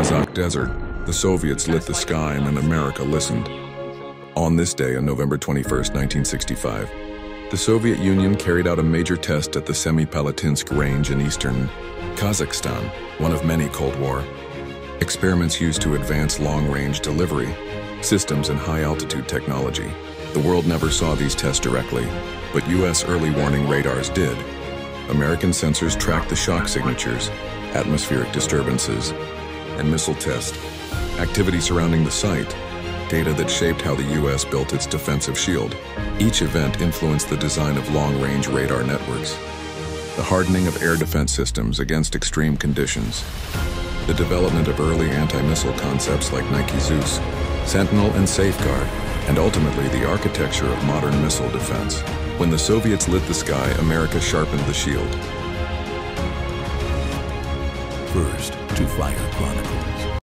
Kazakh desert, the Soviets lit the sky and America listened. On this day, on November 21, 1965, the Soviet Union carried out a major test at the Semipalatinsk range in eastern Kazakhstan, one of many Cold War experiments used to advance long-range delivery systems and high-altitude technology. The world never saw these tests directly, but U.S. early warning radars did. American sensors tracked the shock signatures, atmospheric disturbances, and missile test activity surrounding the site, data that shaped how the U.S. built its defensive shield. Each event influenced the design of long-range radar networks, the hardening of air defense systems against extreme conditions, the development of early anti-missile concepts like Nike Zeus, Sentinel and Safeguard, and ultimately the architecture of modern missile defense. When the Soviets lit the sky, America sharpened the shield first to Fire Chronicles.